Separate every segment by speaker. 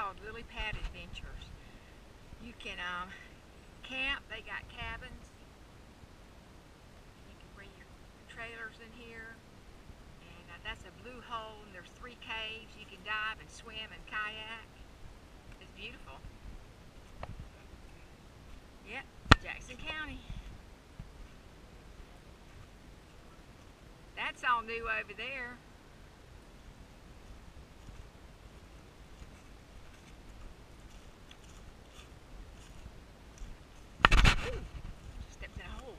Speaker 1: called Lily Pad Adventures. You can um, camp. They got cabins. You can bring your trailers in here. And uh, that's a blue hole, and there's three caves. You can dive and swim and kayak. It's beautiful. Yep, Jackson County. That's all new over there. Ooh, stepped in a hole.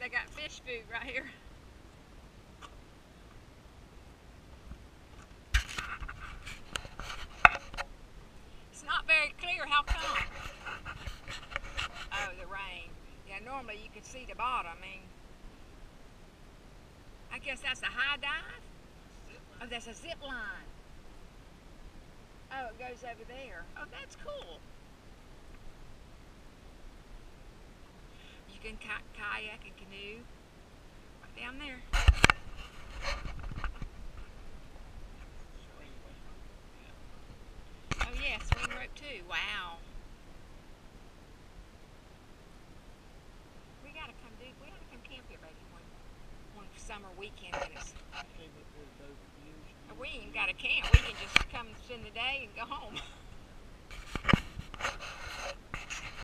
Speaker 1: They got fish food right here. It's not very clear. How come? Oh, the rain. Yeah, normally you can see the bottom. I mean, I guess that's a high dive. Oh, that's a zip line. Oh, it goes over there. Oh, that's cool. Can kayak and canoe right down there. Oh yeah, swing rope too. Wow. We gotta come do. We gotta come camp here, baby, one one summer weekend. When it's, we ain't got to camp. We can just come spend the day and go home.